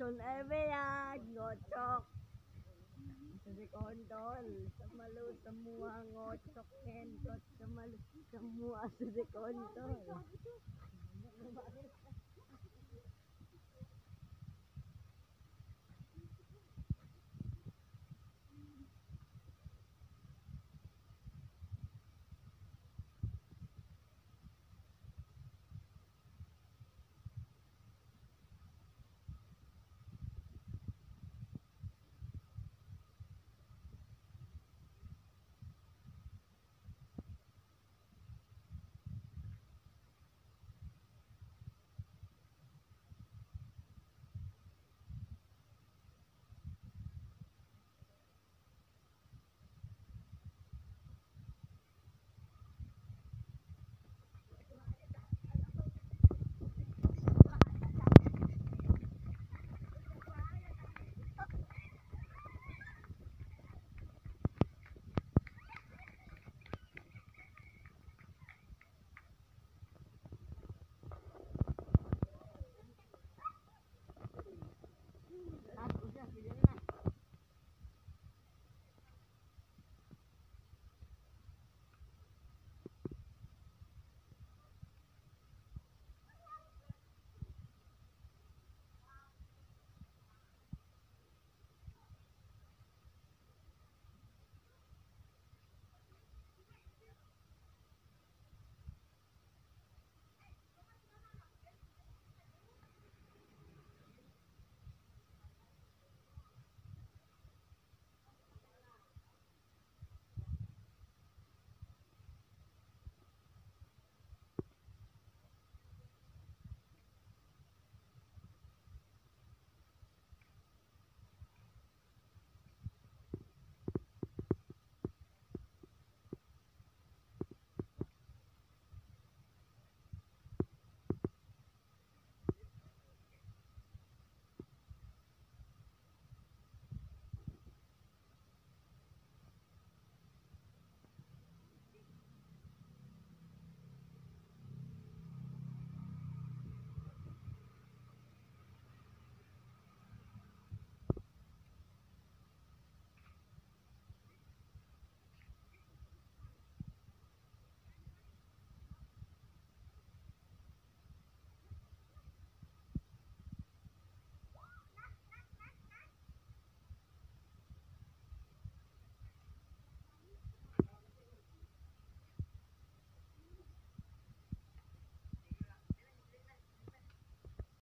Son Everett, Ngochok. Sikondol, samalu semua ngocok kentot, samalu semua sikondol.